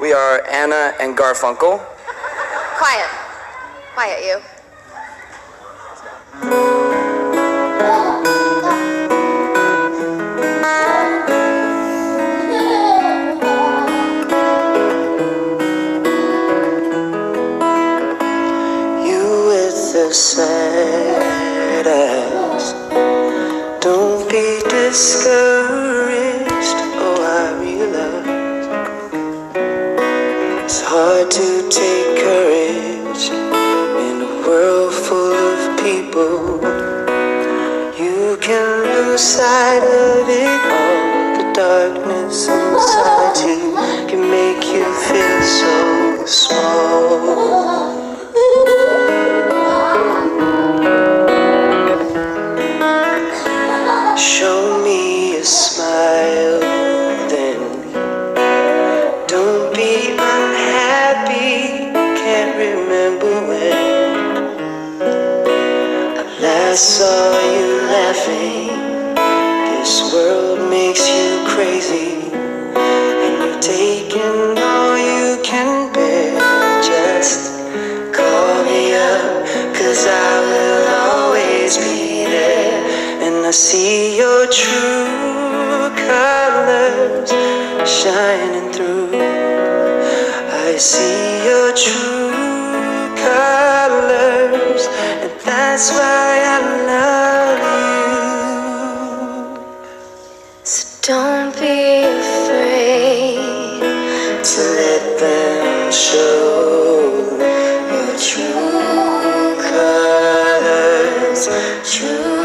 We are Anna and Garfunkel. Quiet. Quiet, you. Sad eyes. Don't be discouraged. Oh, I realize it's hard to take courage in a world full of people. You can lose sight of it all. The darkness inside Show me a smile then. Don't be unhappy. Can't remember when I last saw you laughing. I see your true colors shining through. I see your true colors, and that's why I love you. So don't be afraid to let them show your true colors. True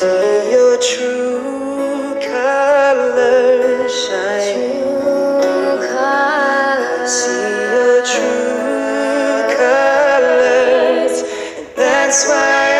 see your true colors shine. See your true colors, and that's why.